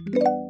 you